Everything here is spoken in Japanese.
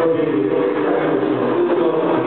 ありがとうございます。